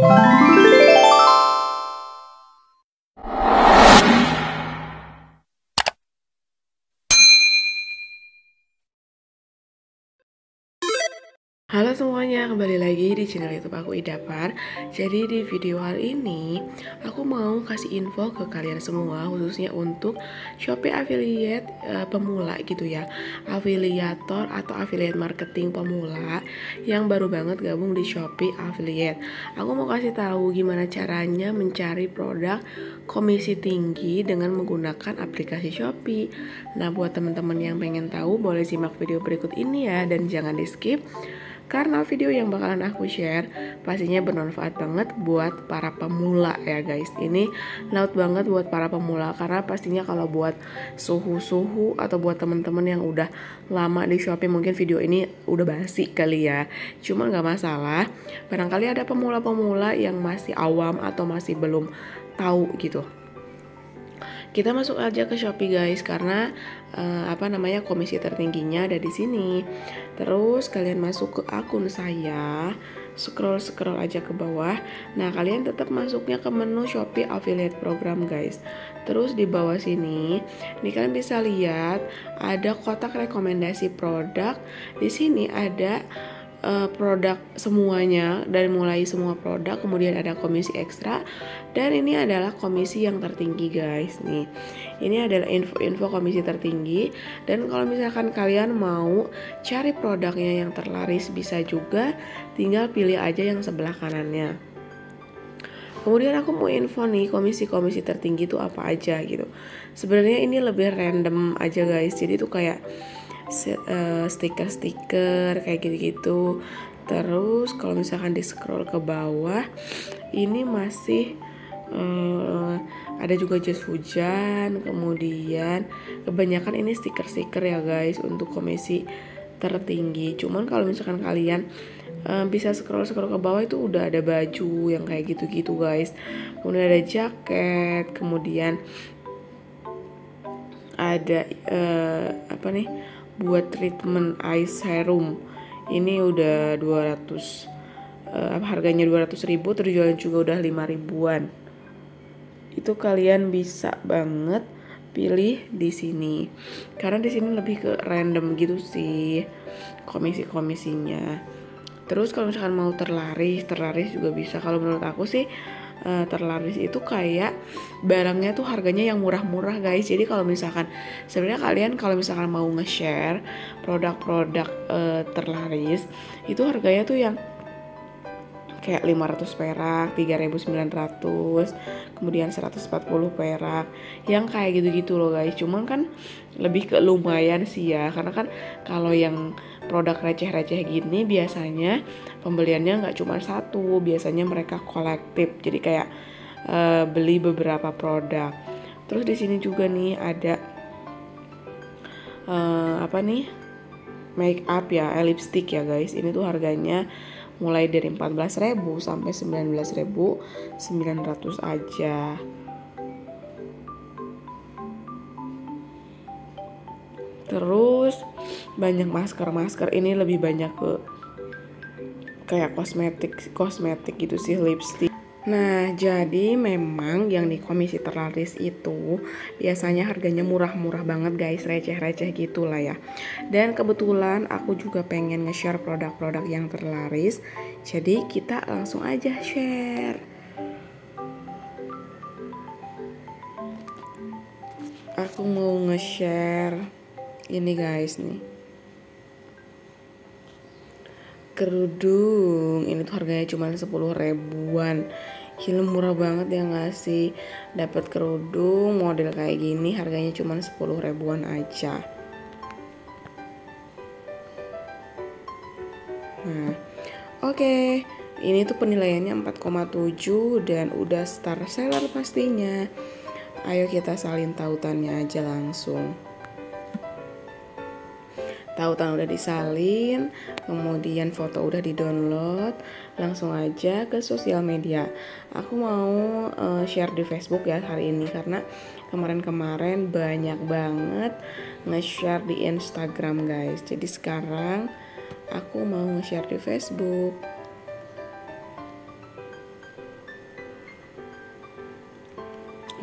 Bye. Halo semuanya, kembali lagi di channel YouTube aku Idapar. Jadi di video hari ini aku mau kasih info ke kalian semua khususnya untuk Shopee affiliate uh, pemula gitu ya. Afiliator atau affiliate marketing pemula yang baru banget gabung di Shopee affiliate. Aku mau kasih tahu gimana caranya mencari produk komisi tinggi dengan menggunakan aplikasi Shopee. Nah, buat teman-teman yang pengen tahu boleh simak video berikut ini ya dan jangan di-skip karena video yang bakalan aku share pastinya bermanfaat banget buat para pemula ya guys. Ini laut banget buat para pemula karena pastinya kalau buat suhu-suhu atau buat temen-temen yang udah lama di Shopee mungkin video ini udah basi kali ya. Cuman nggak masalah barangkali ada pemula-pemula yang masih awam atau masih belum tahu gitu kita masuk aja ke Shopee guys karena uh, apa namanya komisi tertingginya ada di sini. Terus kalian masuk ke akun saya, scroll scroll aja ke bawah. Nah, kalian tetap masuknya ke menu Shopee Affiliate Program guys. Terus di bawah sini, ini kalian bisa lihat ada kotak rekomendasi produk. Di sini ada uh, produk semuanya dari mulai semua produk kemudian ada komisi ekstra dan ini adalah komisi yang tertinggi guys nih ini adalah info-info komisi tertinggi dan kalau misalkan kalian mau cari produknya yang terlaris bisa juga tinggal pilih aja yang sebelah kanannya Kemudian aku mau info nih komisi-komisi tertinggi itu apa aja gitu. Sebenarnya ini lebih random aja guys. Jadi tuh kayak stiker-stiker kayak gitu-gitu. Terus kalau misalkan di scroll ke bawah ini masih uh, ada juga jas hujan kemudian kebanyakan ini stiker-stiker ya guys untuk komisi tertinggi. Cuman kalau misalkan kalian uh, bisa scroll scroll ke bawah itu udah ada baju yang kayak gitu-gitu guys. Kemudian ada jaket kemudian ada uh, apa nih buat treatment eye serum. Ini udah 200 uh, harganya 200 ribu terjual juga udah 5 ribuan. Itu kalian bisa banget pilih di sini. Karena di sini lebih ke random gitu sih komisi-komisinya. Terus kalau misalkan mau terlaris terlaris juga bisa. Kalau menurut aku sih uh, terlaris itu kayak barangnya tuh harganya yang murah-murah guys jadi kalau misalkan sebenarnya kalian kalau misalkan mau nge-share produk-produk uh, terlaris itu harganya tuh yang kayak 500 perak, 3900, kemudian 140 perak. Yang kayak gitu-gitu loh guys. Cuman kan lebih ke lumayan sih ya karena kan kalau yang produk receh-receh gini biasanya pembeliannya nggak cuma satu biasanya mereka kolektif. Jadi kayak uh, beli beberapa produk. Terus di sini juga nih ada uh, apa nih make up ya eh, lipstick ya guys. Ini tuh harganya mulai dari 14.000 sampai 19.900 aja. Terus banyak masker-masker ini lebih banyak ke kayak kosmetik kosmetik gitu sih lipstick Nah, jadi memang yang di komisi terlaris itu biasanya harganya murah-murah banget guys, receh-receh gitu lah ya. Dan kebetulan aku juga pengen nge-share produk-produk yang terlaris. Jadi kita langsung aja share. Aku mau nge-share ini guys nih kerudung. Ini tuh harganya cuma 10 ribuan. Gila murah banget ya gak sih? Dapat kerudung model kayak gini harganya cuma 10 ribuan aja. Nah oke. Okay. Ini tuh penilaiannya 4,7 dan udah star seller pastinya. Ayo kita salin tautannya aja langsung tautan udah disalin, kemudian foto udah di-download, langsung aja ke sosial media. Aku mau uh, share di Facebook ya hari ini karena kemarin-kemarin banyak banget nge-share di Instagram guys. Jadi sekarang aku mau nge-share di Facebook.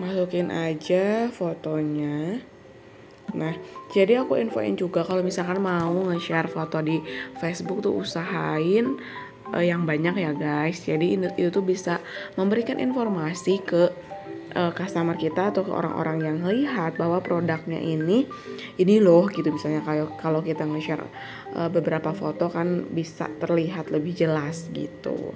Masukin aja fotonya Nah, jadi aku infoin juga kalau misalkan mau nge-share foto di Facebook tuh usahain uh, yang banyak ya guys. Jadi itu tuh bisa memberikan informasi ke uh, customer kita atau ke orang-orang yang lihat bahwa produknya ini ini loh gitu misalnya kalau kalau kita nge-share uh, beberapa foto kan bisa terlihat lebih jelas gitu.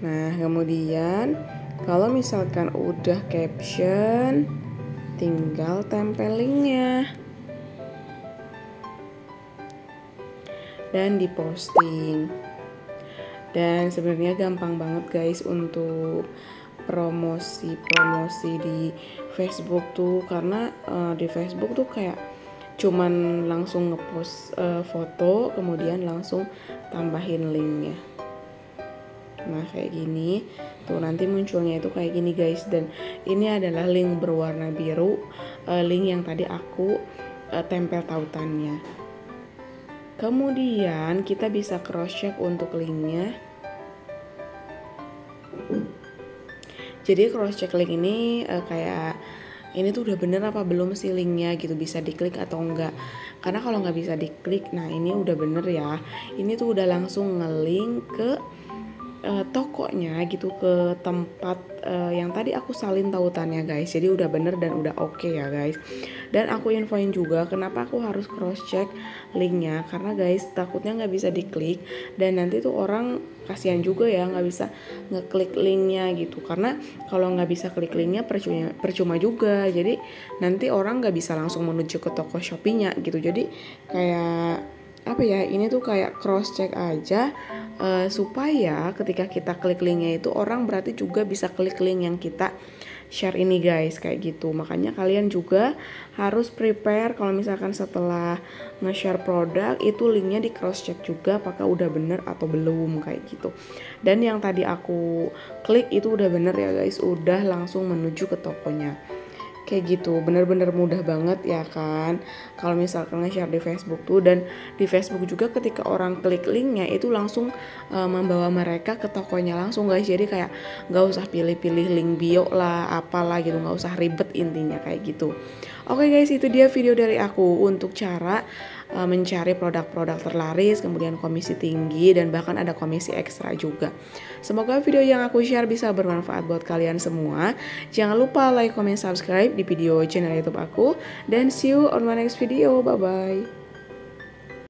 Nah, kemudian kalau misalkan udah caption, tinggal tempel linknya. Dan diposting. Dan sebenarnya gampang banget guys untuk promosi-promosi di Facebook tuh karena uh, di Facebook tuh kayak cuman langsung ngepost uh, foto kemudian langsung tambahin linknya nah kayak gini. Tuh nanti munculnya itu kayak gini guys. Dan ini adalah link berwarna biru uh, link yang tadi aku uh, tempel tautannya. Kemudian kita bisa cross check untuk linknya. Jadi cross check link ini uh, kayak ini tuh udah bener apa belum sih linknya gitu. Bisa diklik atau enggak. Karena kalau nggak bisa diklik nah ini udah bener ya. Ini tuh udah langsung ngelink ke uh, tokonya gitu ke tempat uh, yang tadi aku salin tautannya guys. Jadi udah bener dan udah oke okay ya guys. Dan aku infoin juga kenapa aku harus cross check linknya. Karena guys takutnya nggak bisa diklik. Dan nanti tuh orang kasihan juga ya nggak bisa ngeklik linknya gitu. Karena kalau nggak bisa klik linknya percuma percuma juga. Jadi nanti orang nggak bisa langsung menuju ke toko shopee gitu. Jadi kayak apa ya ini tuh kayak cross check aja uh, supaya ketika kita klik linknya itu orang berarti juga bisa klik link yang kita share ini guys kayak gitu. Makanya kalian juga harus prepare kalau misalkan setelah nge-share produk itu linknya di cross check juga apakah udah bener atau belum kayak gitu. Dan yang tadi aku klik itu udah bener ya guys. Udah langsung menuju ke tokonya kayak gitu. Bener-bener mudah banget ya kan? Kalau misalkan nge-share di Facebook tuh dan di Facebook juga ketika orang klik linknya itu langsung uh, membawa mereka ke tokonya langsung guys. Jadi kayak nggak usah pilih-pilih link bio lah apalah gitu. Nggak usah ribet intinya kayak gitu. Oke guys itu dia video dari aku. Untuk cara uh, mencari produk-produk terlaris, kemudian komisi tinggi dan bahkan ada komisi ekstra juga. Semoga video yang aku share bisa bermanfaat buat kalian semua. Jangan lupa like, comment, subscribe di video channel YouTube aku dan see you on my next video. Bye bye.